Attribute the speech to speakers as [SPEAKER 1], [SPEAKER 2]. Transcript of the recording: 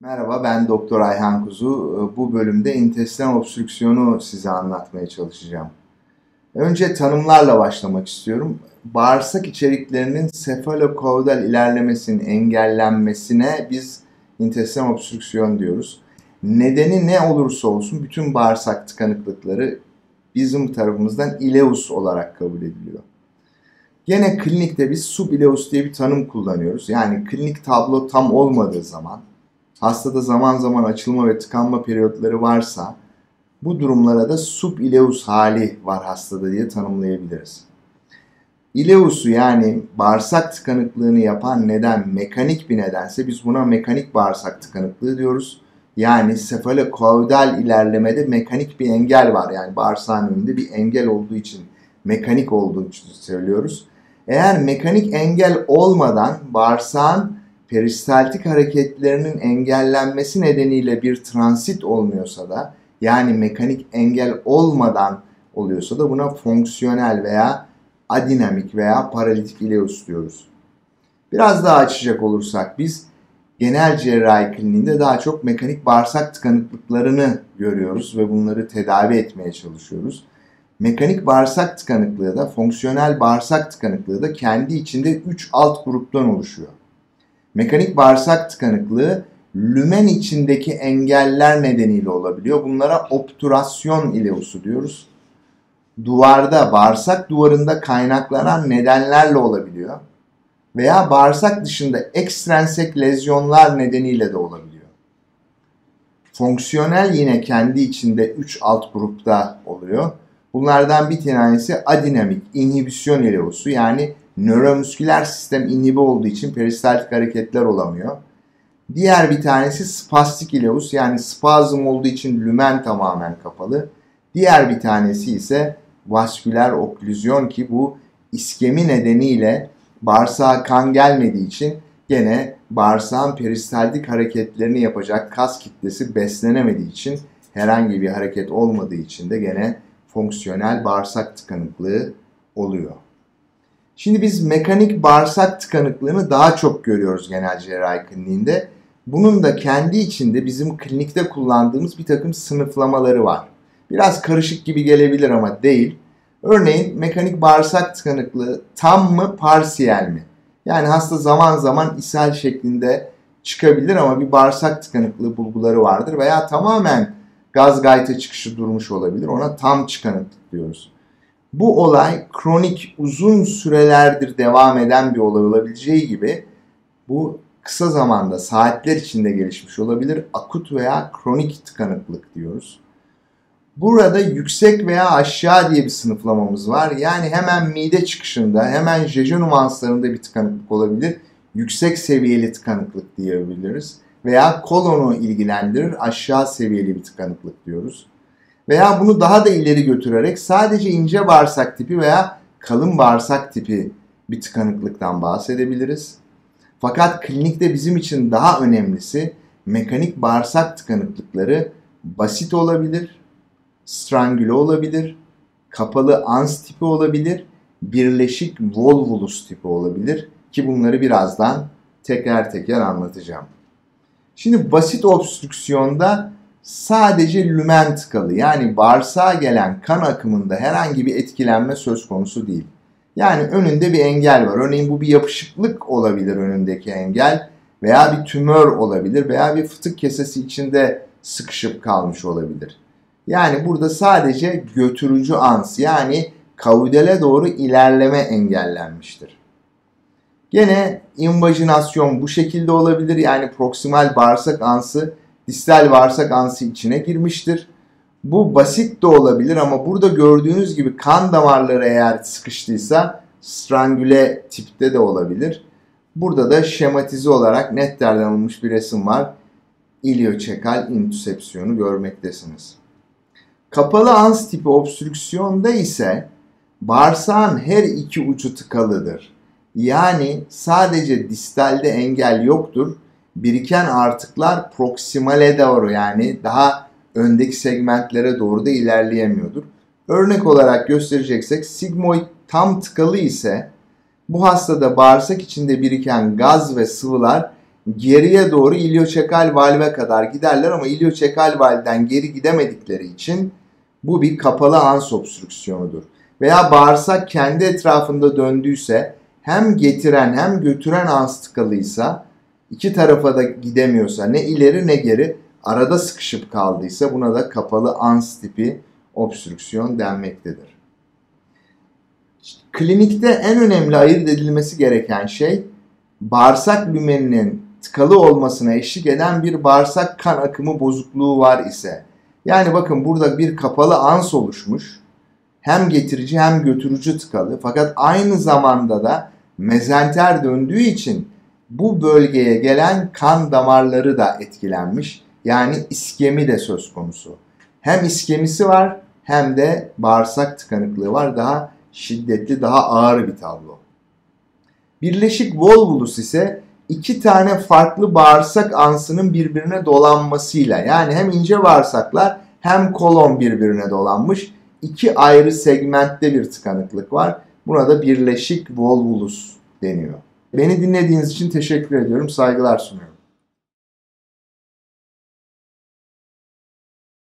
[SPEAKER 1] Merhaba ben Doktor Ayhan Kuzu. Bu bölümde intestinal obstrüksiyonu size anlatmaya çalışacağım. Önce tanımlarla başlamak istiyorum. Bağırsak içeriklerinin sefalokaudal ilerlemesinin engellenmesine biz intestinal obstrüksiyon diyoruz. Nedeni ne olursa olsun bütün bağırsak tıkanıklıkları bizim tarafımızdan ileus olarak kabul ediliyor. Gene klinikte biz subileus diye bir tanım kullanıyoruz. Yani klinik tablo tam olmadığı zaman hastada zaman zaman açılma ve tıkanma periyotları varsa bu durumlara da subileus hali var hastada diye tanımlayabiliriz. İleusu yani bağırsak tıkanıklığını yapan neden mekanik bir nedense biz buna mekanik bağırsak tıkanıklığı diyoruz. Yani sefalokaudal ilerlemede mekanik bir engel var. Yani bağırsağın önünde bir engel olduğu için mekanik olduğu için söylüyoruz. Eğer mekanik engel olmadan bağırsağın peristaltik hareketlerinin engellenmesi nedeniyle bir transit olmuyorsa da yani mekanik engel olmadan oluyorsa da buna fonksiyonel veya adinamik veya paralitik ileus diyoruz. Biraz daha açacak olursak biz genel cerrahi kliniğinde daha çok mekanik bağırsak tıkanıklıklarını görüyoruz ve bunları tedavi etmeye çalışıyoruz. Mekanik bağırsak tıkanıklığı da fonksiyonel bağırsak tıkanıklığı da kendi içinde 3 alt gruptan oluşuyor. Mekanik bağırsak tıkanıklığı lümen içindeki engeller nedeniyle olabiliyor. Bunlara obturasyon ileusu diyoruz. Duvarda, bağırsak duvarında kaynaklanan nedenlerle olabiliyor. Veya bağırsak dışında ekstrensek lezyonlar nedeniyle de olabiliyor. Fonksiyonel yine kendi içinde 3 alt grupta oluyor. Bunlardan bir tanesi adinamik, inhibisyon ileusu yani nöromüsküler sistem inhibi olduğu için peristaltik hareketler olamıyor. Diğer bir tanesi spastik ileus yani spazm olduğu için lümen tamamen kapalı. Diğer bir tanesi ise vasküler oklüzyon ki bu iskemi nedeniyle bağırsağa kan gelmediği için gene bağırsağın peristaltik hareketlerini yapacak kas kitlesi beslenemediği için herhangi bir hareket olmadığı için de gene fonksiyonel bağırsak tıkanıklığı oluyor. Şimdi biz mekanik bağırsak tıkanıklığını daha çok görüyoruz genel cerrahi kliniğinde. Bunun da kendi içinde bizim klinikte kullandığımız bir takım sınıflamaları var. Biraz karışık gibi gelebilir ama değil. Örneğin mekanik bağırsak tıkanıklığı tam mı parsiyel mi? Yani hasta zaman zaman ishal şeklinde çıkabilir ama bir bağırsak tıkanıklığı bulguları vardır veya tamamen gaz gayta çıkışı durmuş olabilir. Ona tam çıkanıklık diyoruz. Bu olay kronik uzun sürelerdir devam eden bir olay olabileceği gibi bu kısa zamanda saatler içinde gelişmiş olabilir. Akut veya kronik tıkanıklık diyoruz. Burada yüksek veya aşağı diye bir sınıflamamız var. Yani hemen mide çıkışında, hemen jejunumanslarında bir tıkanıklık olabilir. Yüksek seviyeli tıkanıklık diyebiliriz. Veya kolonu ilgilendirir, aşağı seviyeli bir tıkanıklık diyoruz. Veya bunu daha da ileri götürerek sadece ince bağırsak tipi veya kalın bağırsak tipi bir tıkanıklıktan bahsedebiliriz. Fakat klinikte bizim için daha önemlisi mekanik bağırsak tıkanıklıkları basit olabilir, strangüle olabilir, kapalı ans tipi olabilir, birleşik volvulus tipi olabilir ki bunları birazdan teker teker anlatacağım. Şimdi basit obstrüksiyonda sadece lümen tıkalı yani bağırsağa gelen kan akımında herhangi bir etkilenme söz konusu değil. Yani önünde bir engel var. Örneğin bu bir yapışıklık olabilir önündeki engel veya bir tümör olabilir veya bir fıtık kesesi içinde sıkışıp kalmış olabilir. Yani burada sadece götürücü ans yani kavidale doğru ilerleme engellenmiştir. Gene invajinasyon bu şekilde olabilir. Yani proksimal bağırsak ansı distal bağırsak ansı içine girmiştir. Bu basit de olabilir ama burada gördüğünüz gibi kan damarları eğer sıkıştıysa strangüle tipte de olabilir. Burada da şematize olarak netlerden alınmış bir resim var. İlioçekal intusepsiyonu görmektesiniz. Kapalı ans tipi obstrüksiyonda ise bağırsağın her iki ucu tıkalıdır. Yani sadece distalde engel yoktur biriken artıklar proksimale doğru yani daha öndeki segmentlere doğru da ilerleyemiyordur. Örnek olarak göstereceksek sigmoid tam tıkalı ise bu hastada bağırsak içinde biriken gaz ve sıvılar geriye doğru ilioçekal valve kadar giderler ama ilioçekal valveden geri gidemedikleri için bu bir kapalı ans obstrüksiyonudur. Veya bağırsak kendi etrafında döndüyse hem getiren hem götüren ans tıkalıysa iki tarafa da gidemiyorsa ne ileri ne geri arada sıkışıp kaldıysa buna da kapalı ans tipi obstrüksiyon denmektedir. Klinikte en önemli ayırt edilmesi gereken şey bağırsak lümeninin tıkalı olmasına eşlik eden bir bağırsak kan akımı bozukluğu var ise yani bakın burada bir kapalı ans oluşmuş hem getirici hem götürücü tıkalı fakat aynı zamanda da mezenter döndüğü için bu bölgeye gelen kan damarları da etkilenmiş. Yani iskemi de söz konusu. Hem iskemisi var hem de bağırsak tıkanıklığı var. Daha şiddetli, daha ağır bir tablo. Birleşik volvulus ise iki tane farklı bağırsak ansının birbirine dolanmasıyla yani hem ince bağırsaklar hem kolon birbirine dolanmış iki ayrı segmentte bir tıkanıklık var. Buna da birleşik volvulus deniyor. Beni dinlediğiniz için teşekkür ediyorum. Saygılar sunuyorum.